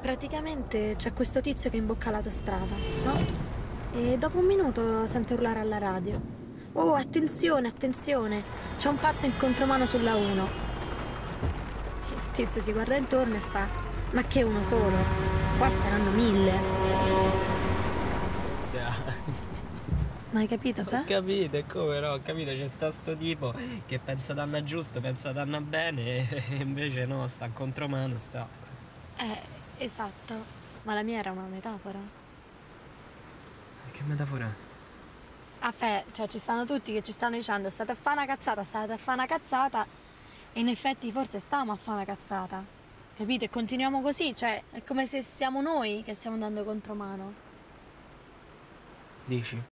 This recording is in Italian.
praticamente c'è questo tizio che imbocca l'autostrada, no? E dopo un minuto sente urlare alla radio. Oh, attenzione, attenzione, c'è un pazzo in contromano sulla 1. Il tizio si guarda intorno e fa, ma che uno solo? Qua saranno mille. Ma hai capito, Ho Fe? capito, e come no, ho capito, c'è sta sto tipo che pensa danna giusto, pensa danna bene e invece no, sta in contromano, sta. Eh, esatto. Ma la mia era una metafora. Che metafora? Ah, Fe, cioè ci stanno tutti che ci stanno dicendo state a fare una cazzata, state a fare una cazzata e in effetti forse stiamo a fare una cazzata. Capito? E continuiamo così, cioè è come se siamo noi che stiamo andando contromano. Dici?